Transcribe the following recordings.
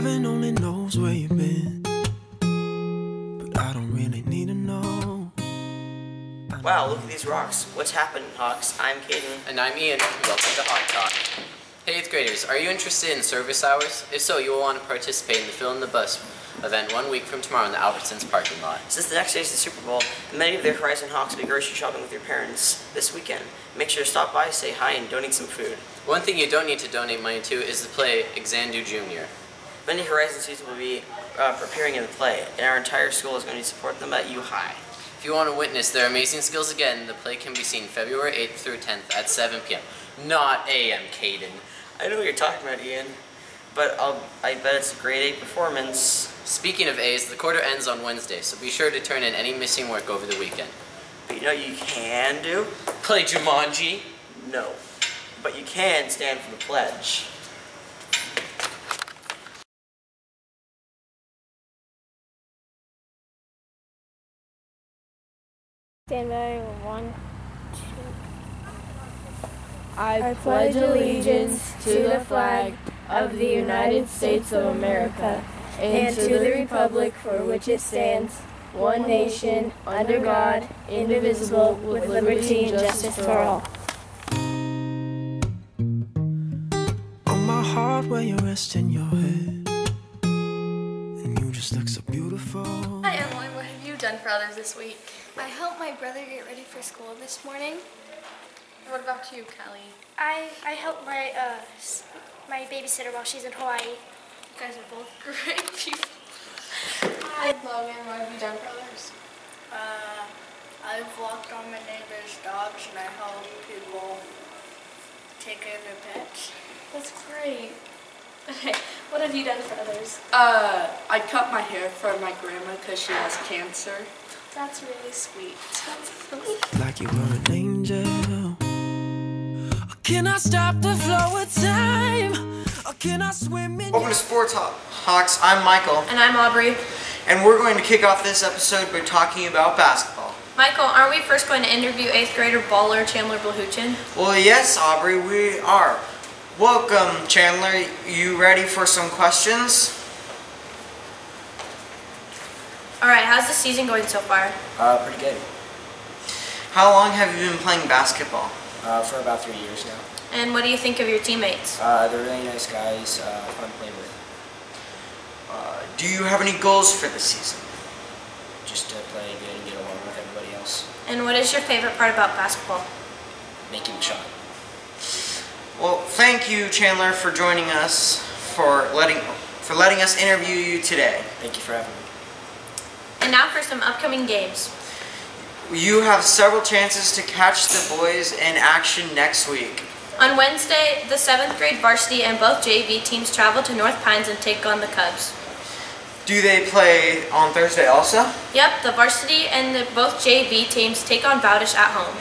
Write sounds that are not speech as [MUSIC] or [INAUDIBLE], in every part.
Heaven only knows where you've been. But I don't really need to know. Wow, look at these rocks. What's happened, Hawks? I'm Caden. And I'm Ian. Welcome to Hawk Talk. Hey, 8th graders, are you interested in service hours? If so, you will want to participate in the Fill in the Bus event one week from tomorrow in the Albertsons parking lot. Since the next day is the Super Bowl, and many of the Horizon Hawks will be grocery shopping with your parents this weekend. Make sure to stop by, say hi, and donate some food. One thing you don't need to donate money to is the play Xanadu Jr. Many Horizon students will be uh, preparing in the play, and our entire school is going to support them at U High. If you want to witness their amazing skills again, the play can be seen February 8th through 10th at 7 p.m. Not a.m., Caden. I know what you're talking about, Ian, but I'll, I bet it's a grade 8 performance. Speaking of A's, the quarter ends on Wednesday, so be sure to turn in any missing work over the weekend. But you know what you can do? Play Jumanji. No. But you can stand for the pledge. Stand by. One, two. I pledge allegiance to the flag of the United States of America and to the republic for which it stands, one nation, under God, indivisible, with liberty and justice for all. On my heart where you're resting your head. And you just look so beautiful. Hi Emily, what have you done for others this week? I helped my brother get ready for school this morning. And what about you, Kelly? I, I helped my uh, my babysitter while she's in Hawaii. You guys are both [LAUGHS] great people. Hi Logan, what have you done for others? Uh, I've walked on my neighbor's dogs and I help people take care of their pets. That's great. [LAUGHS] Okay, what have you done for others? Uh, I cut my hair for my grandma because she has cancer. That's really sweet. Like you were an angel. Or Can I stop the flow of time? Or can I swim in Welcome to Sports Haw- Hawks. I'm Michael, And I'm Aubrey. and we're going to kick off this episode by talking about basketball. Michael, aren't we first going to interview 8th grader baller Chandler Blahuchin? Well, yes, Aubrey, we are. Welcome, Chandler. You ready for some questions? Alright, how's the season going so far? Uh, pretty good. How long have you been playing basketball? Uh, for about three years now. And what do you think of your teammates? Uh, they're really nice guys, uh, fun to play with. Uh, do you have any goals for the season? Just to play good and get along with everybody else. And what is your favorite part about basketball? Making the shot. Well, thank you, Chandler, for joining us for letting for letting us interview you today. Thank you for having me. And now for some upcoming games. You have several chances to catch the boys in action next week. On Wednesday, the 7th grade varsity and both JV teams travel to North Pines and take on the Cubs. Do they play on Thursday also? Yep, the varsity and the, both JV teams take on Bowdish at home.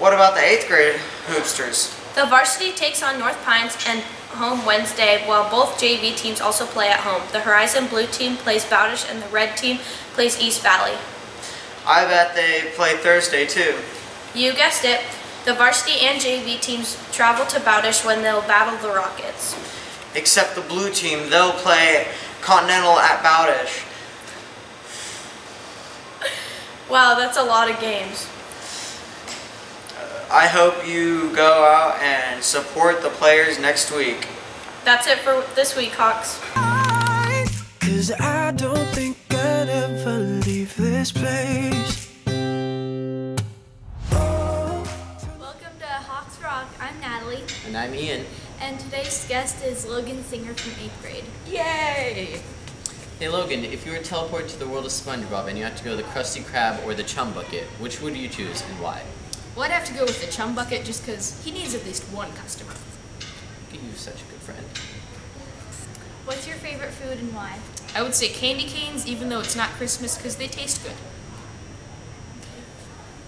What about the eighth grade hoopsters? The varsity takes on North Pines and home Wednesday, while both JV teams also play at home. The Horizon Blue team plays Bowdish and the Red team plays East Valley. I bet they play Thursday too. You guessed it. The varsity and JV teams travel to Bowdish when they'll battle the Rockets. Except the blue team, they'll play Continental at Bowdish. Wow, that's a lot of games. I hope you go out and support the players next week. That's it for this week, Hawks. Cause I don't think I'd ever leave this place. Welcome to Hawks Rock. I'm Natalie, And I'm Ian. and today's guest is Logan Singer from 8th grade. Yay! Hey Logan, if you were teleported to the world of SpongeBob and you had to go to the Krusty Krab or the Chum Bucket, which would you choose and why? Well, I'd have to go with the chum bucket just because he needs at least one customer. You're such a good friend. What's your favorite food and why? I would say candy canes, even though it's not Christmas, because they taste good.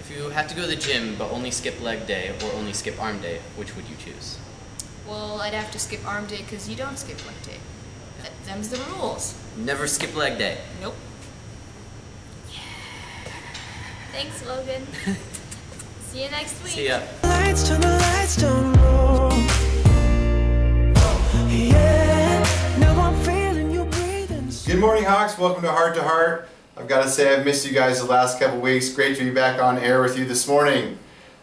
If you had to go to the gym but only skip leg day or only skip arm day, which would you choose? Well, I'd have to skip arm day because you don't skip leg day. Th- them's the rules. Never skip leg day. Nope. Yeah. Thanks, Logan. [LAUGHS] See you next week. See ya. Lights turn the lights down low. Yeah, now I'm feeling. Good morning, Hawks. Welcome to Heart to Heart. I've got to say I've missed you guys the last couple weeks. Great to be back on air with you this morning.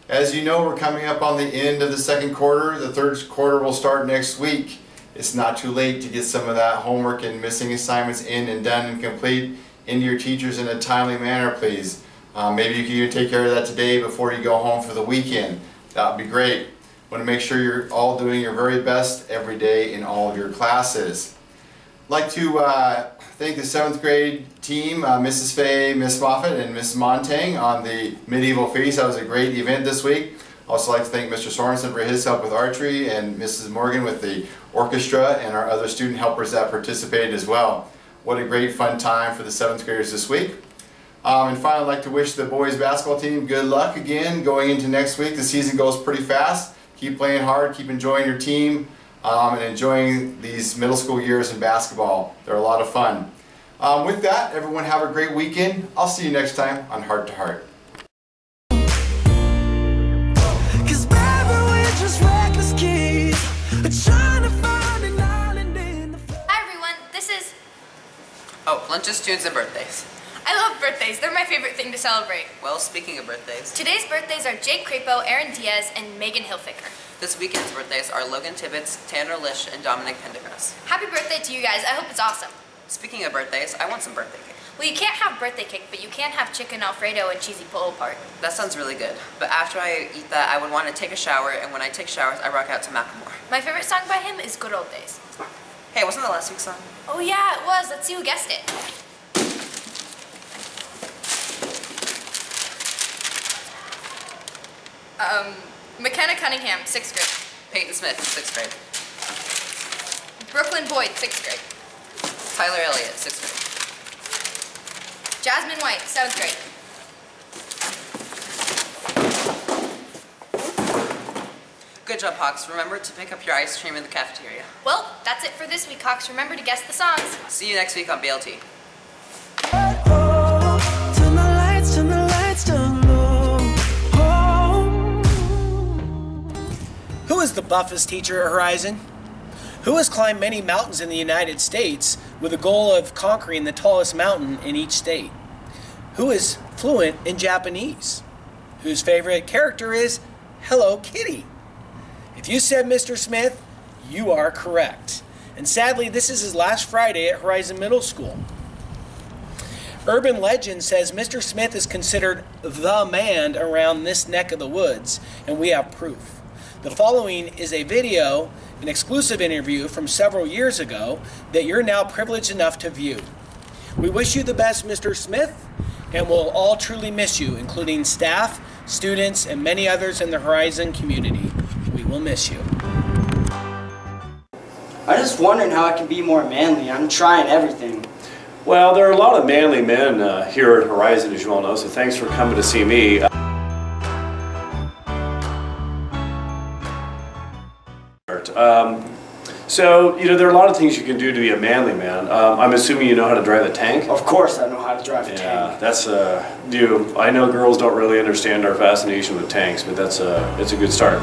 As you know, we're coming up on the end of the second quarter. The third quarter will start next week. It's not too late to get some of that homework and missing assignments in and done and complete into your teachers in a timely manner, please. Um, maybe you can even take care of that today before you go home for the weekend. That would be great. Want to make sure you're all doing your very best every day in all of your classes. I'd like to uh, thank the seventh grade team, uh, Mrs. Fay, Miss Moffat, and Miss Montang on the Medieval Feast. That was a great event this week. Also like to thank Mr. Sorensen for his help with archery and Mrs. Morgan with the orchestra and our other student helpers that participated as well. What a great fun time for the seventh graders this week. Um, and finally, I'd like to wish the boys basketball team good luck again going into next week. The season goes pretty fast. Keep playing hard, keep enjoying your team, um, and enjoying these middle school years in basketball. They're a lot of fun. Um, with that, everyone have a great weekend. I'll see you next time on Heart to Heart. Cause baby, we're just reckless kids trying to find an island in the Hi everyone, this is. Oh, lunches, tunes, and birthdays. I love birthdays. They're my favorite thing to celebrate. Well, speaking of birthdays, Today's birthdays are Jake Crapo, Aaron Diaz, and Megan Hilfiger. this weekend's birthdays are Logan Tibbetts, Tanner Lish, and Dominic Pendergrass. Happy birthday to you guys. I hope it's awesome. Speaking of birthdays, I want some birthday cake. Well, you can't have birthday cake, but you can have chicken alfredo and cheesy pull apart. That sounds really good. But after I eat that, I would want to take a shower, and when I take showers, I rock out to Macklemore. My favorite song by him is Good Old Days. Hey, wasn't that last week's song? Oh yeah, it was. Let's see who guessed it. Um, McKenna Cunningham, sixth grade. Peyton Smith, sixth grade. Brooklyn Boyd, sixth grade. Tyler Elliott, sixth grade. Jasmine White, seventh grade. Good job, Hawks. Remember to pick up your ice cream in the cafeteria. Well, that's it for this week, Hawks. Remember to guess the songs. See you next week on BLT. The buffest teacher at Horizon? Who has climbed many mountains in the United States with the goal of conquering the tallest mountain in each state? Who is fluent in Japanese? Whose favorite character is Hello Kitty? If you said Mr. Smith, you are correct. And sadly, this is his last Friday at Horizon Middle School. Urban legend says Mr. Smith is considered the man around this neck of the woods, and we have proof. The following is a video, an exclusive interview from several years ago that you're now privileged enough to view. We wish you the best, Mr. Smith, and we'll all truly miss you, including staff, students, and many others in the Horizon community. We will miss you. I'm just wondering how I can be more manly. I'm trying everything. Well, there are a lot of manly men uh, here at Horizon, as you all know, so thanks for coming to see me. Um, so, you know, there are a lot of things you can do to be a manly man. Um, I'm assuming you know how to drive a tank? Of course I know how to drive a Yeah, tank. Yeah, that's uh, you. I know girls don't really understand our fascination with tanks, but that's a, it's a good start.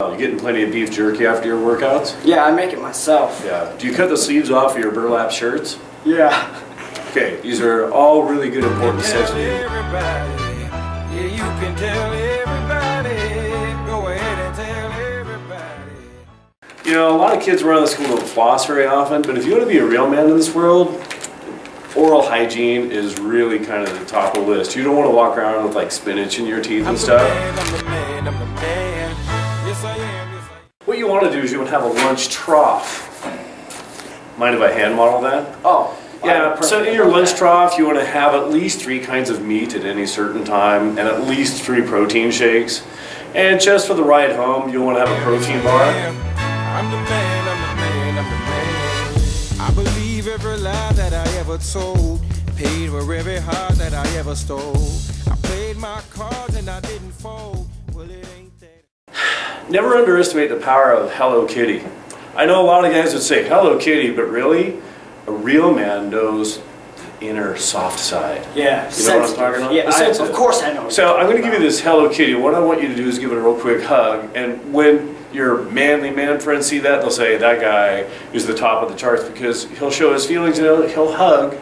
Uh, You getting plenty of beef jerky after your workouts? Yeah, I make it myself. Yeah. Do you cut the sleeves off of your burlap shirts? Yeah. Okay, these are all really good important steps. You know, a lot of kids around the school don't floss very often, but if you want to be a real man in this world, oral hygiene is really kind of the top of the list. You don't want to walk around with like spinach in your teeth and stuff. I'm the man, I'm the man. Yes, I am. Yes, I am. What you want to do is you want to have a lunch trough. Mind if I hand model that? Oh. Yeah, so in your lunch trough, you want to have at least three kinds of meat at any certain time and at least three protein shakes. And just for the ride home, you'll want to have a protein bar. I'm the man, I'm the man, I'm the man. I believe every lie that I ever told. Paid for every heart that I ever stole. I played my cards and I didn't fold. Well, it ain't that. Never underestimate the power of Hello Kitty. I know a lot of guys would say Hello Kitty, but really, a real man knows the inner soft side. Yeah, You know what I'm talking about? Yeah, I- of course I know So I'm going to give you this Hello Kitty. What I want you to do is give it a real quick hug, and when your manly man friends see that, they'll say that guy is the top of the charts because he'll show his feelings and he'll, he'll hug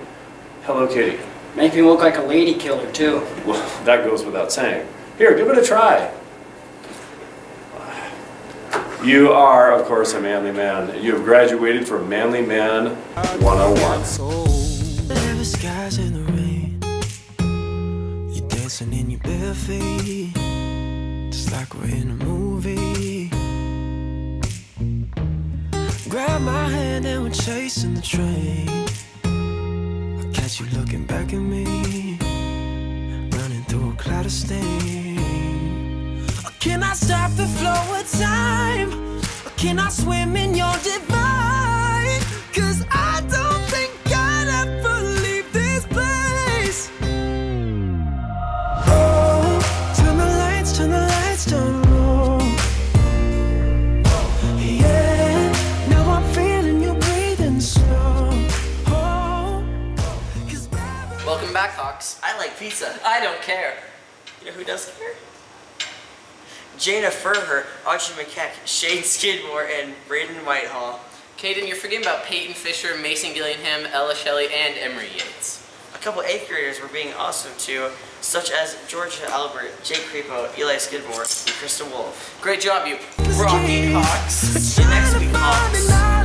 Hello Kitty. Make me look like a lady killer too. Well, [LAUGHS] that goes without saying. Here, give it a try. You are, of course, a manly man. You have graduated from Manly Man 101. Every skies in the rain. You're dancing in your bare feet, just like we're in a movie. Grab my hand and we're chasing the train. I catch you looking back at me, running through a cloud of steam. Can I stop the flow of time? Can I swim in Welcome back, Hawks. I like pizza. I don't care. You know who does care? Jana Furher, Audrey McKeck, Shane Skidmore, and Braden Whitehall. Caden, you're forgetting about Peyton Fisher, Mason Gillingham, Ella Shelley, and Emery Yates. A couple eighth graders were being awesome too, such as Georgia Albert, Jake Creepo, Eli Skidmore, and Krista Wolf. Great job, you Rocky Hawks. The next week, Hawks.